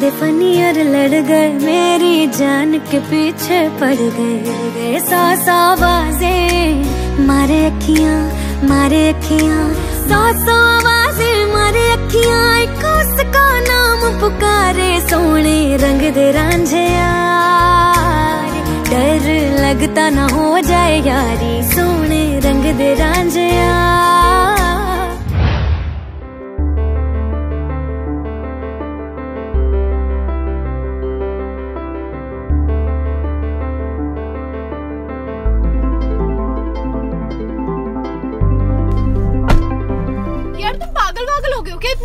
Tiffin year लड़ गए। मेरी जान के पीछे पड़ गए। सौ सौ आवाज़ें मारे अखियाँ मारे अखियाँ। सौ सौ आवाज़ें मारे अखियाँ, एक उसका नाम पुकारे। सोने रंग दे रांझे डर लगता ना हो जाए यारी। सोने रंग दे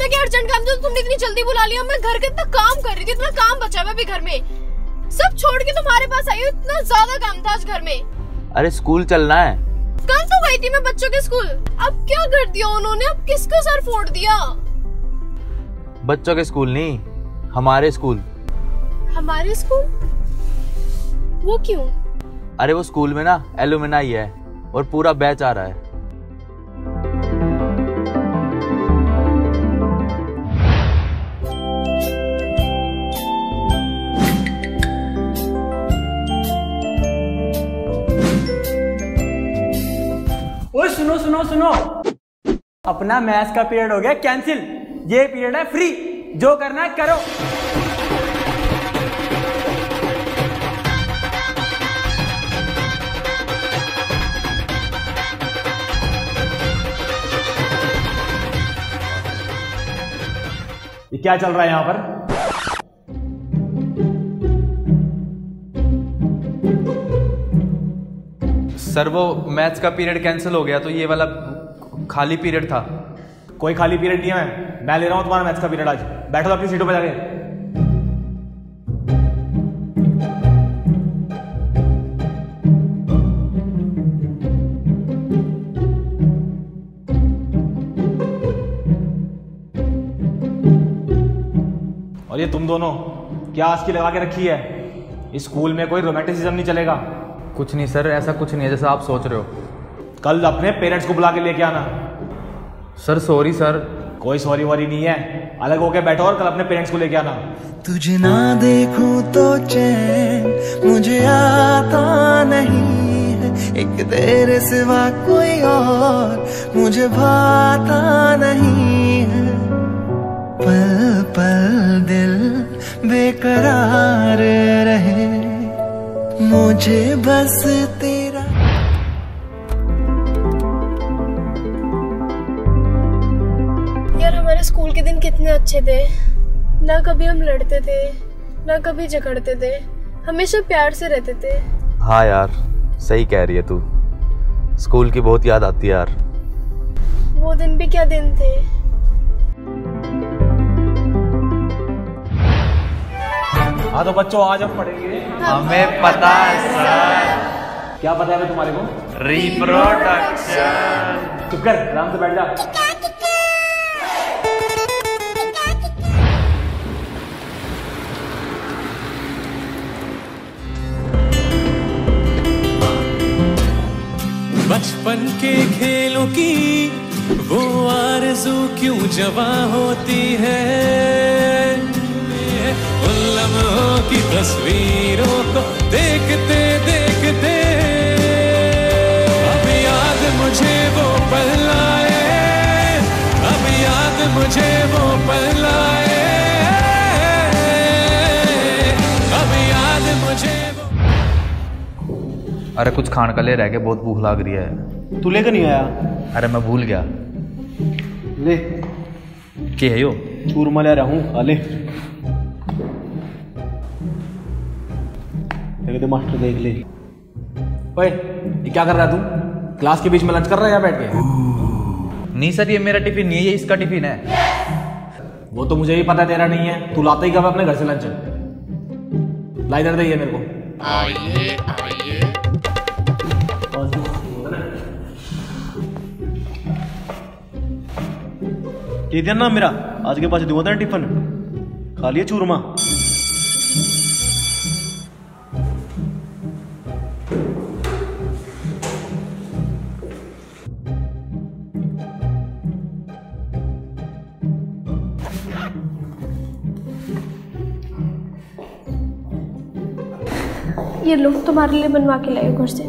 इतना क्या अर्जेंट काम था तुमने इतनी जल्दी बुला लिया। मैं घर के इतना काम कर रही थी इतना काम बचा हुआ अभी घर में। सब छोड़ के तुम्हारे पास आई हूँ इतना ज़्यादा काम था आज घर में। अरे स्कूल चलना है। कल तो गई थी मैं बच्चों के स्कूल। अब क्या कर दिया उन्होंने? अब किसका सर फोड़ दिया? बच्चों के स्कूल नहीं हमारे स्कूल। हमारे स्कूल? वो क्यों? अरे वो स्कूल में ना एलुमिनाई है और पूरा बैच आ रहा है। सुनो। अपना मैथ्स का पीरियड हो गया कैंसिल ये पीरियड है फ्री जो करना है करो। क्या चल रहा है यहाँ पर? सर, वो मैथ्स का पीरियड कैंसिल हो गया तो ये वाला खाली पीरियड था। कोई खाली पीरियड नहीं है। मैं ले रहा हूँ तुम्हारा मैथ्स का पीरियड आज। बैठो अपनी सीटों पर जाके। और ये तुम दोनों, क्या आज की लगा के रखी है? स्कूल में कोई रोमांटिसिज्म नहीं चलेगा। कुछ नहीं सर ऐसा कुछ नहीं है जैसा आप सोच रहे हो। कल अपने पेरेंट्स को बुला के लेके आना। Sir sorry sir. कोई सॉरी वॉरी नहीं है। अलग होके बैठो और कल अपने पेरेंट्स को लेके आना। तुझे ना देखूँ तो चैन मुझे आता नहीं है। एक तेरे सिवा कोई और मुझे भाता नहीं है। पल पल दिल बेकरार रहे। मुझे बस तेरा यार हमारे स्कूल के दिन कितने अच्छे थे। ना कभी हम लड़ते थे ना कभी झगड़ते थे। हमेशा प्यार से रहते थे। हाँ यार सही कह रही है तू। स्कूल की बहुत याद आती है यार। वो दिन भी क्या दिन थे? हाँ तो बच्चों आज हम पढ़ेंगे। हमें पता है सर। क्या पता है तुम्हारे को? रिप्रोडक्शन चुप कर आराम से बैठ जा। बचपन के खेलों की वो आरज़ू क्यों जवा होती है? तस्वीरों को देखते देखते। अब याद मुझे वो पल आए अब याद मुझे वो पल आए अब याद मुझे वो अरे कुछ खान का ले रह गया बहुत भूख लग रही है। तू लेकर नहीं आया? अरे मैं भूल गया। ले। के है यो? चूरमा ले रहा हूँ आ ले। देख दे मास्टर देख ले। ओए ये क्या कर रहा है तू? क्लास के बीच में लंच कर रहा है यहाँ बैठ के नहीं सर ये मेरा टिफ़िन नहीं है ये इसका टिफ़िन है। वो तो मुझे भी पता है तेरा नहीं है। तू लाता ही कब अपने घर से लंच? ला इधर दे ये मेरे को। ये देना ना मेरा आज के पास दूँगा तेरा टिफ़िन खा लिया चूरमा। ये लो तुम्हारे लिए बनवा के लाई घर से।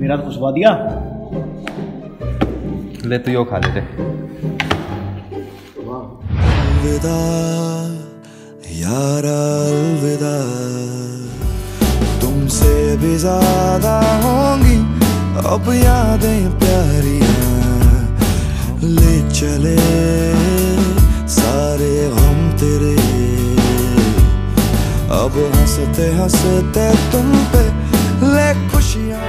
मेरा तो खुशबा दिया। ले तू यो खा लेते अलविदा यारा अलविदा। तुमसे भी ज़्यादा होंगी अब यादें प्यारियाँ ले चले हँसते हँसते तुम पे ले खुशियाँ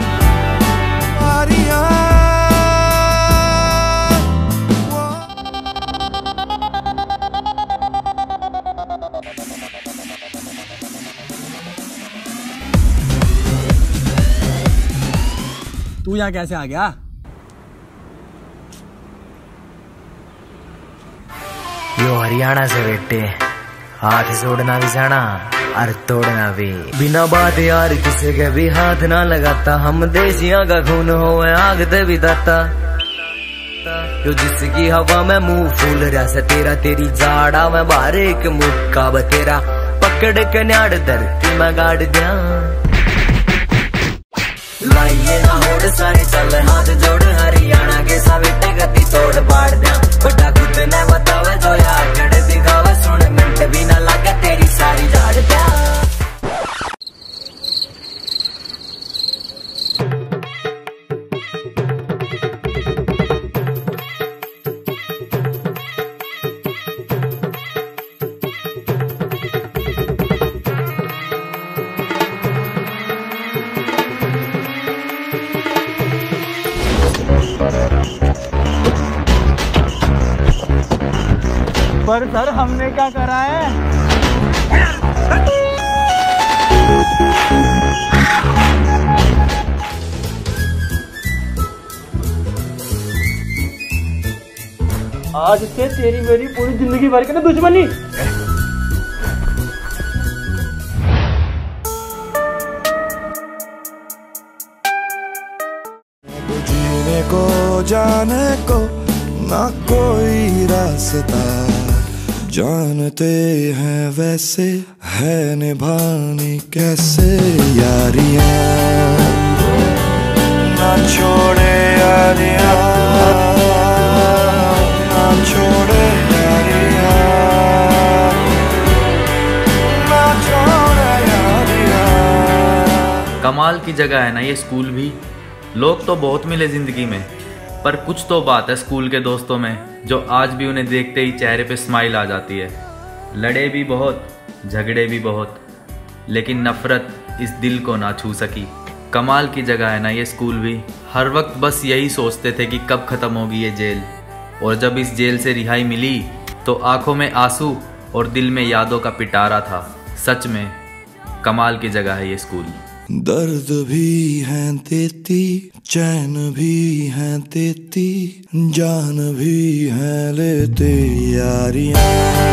तू यहाँ कैसे आ गया? यो हरियाणा से बेटे हाथ जोड़ना भी जाना। और तोड़ना भी। बिना बात यार किसी के भी हाथ ना लगाता। हम देसिया का खून हो आग दे भी दाता। यो जिसकी हवा में मुँह फूल रहा से तेरा तेरी जाड़ा में बाहर एक मुक्का बतेरा। पकड़ के न्याड़ धरती में गाड़ दिया। लाइए ना होड़, सारे चल, हाथ जोड़, हरियाणा के साविटे गति तोड़ पाड़ दिया। ने बतावे जो यार पर सर, हमने क्या करा है? आज से तेरी मेरी पूरी ज़िंदगी भर के ना दुश्मनी। को, जाने को ना कोई रास्ता। जानते हैं वैसे है निभानी कैसे यारियाँ। ना छोड़े यारियाँ ना छोड़े यारियाँ ना छोड़े यारियाँ। कमाल की जगह है ना ये स्कूल भी। लोग तो बहुत मिले ज़िंदगी में। पर कुछ तो बात है स्कूल के दोस्तों में, जो आज भी उन्हें देखते ही चेहरे पे स्माइल आ जाती है। लड़े भी बहुत, झगड़े भी बहुत, लेकिन नफरत इस दिल को ना छू सकी। कमाल की जगह है ना ये स्कूल भी। हर वक्त बस यही सोचते थे कि कब ख़त्म होगी ये जेल। और जब इस जेल से रिहाई मिली तो आँखों में आँसू और दिल में यादों का पिटारा था। सच में, कमाल की जगह है ये स्कूल। दर्द भी है देती चैन भी है देती जान भी है लेते यारियाँ।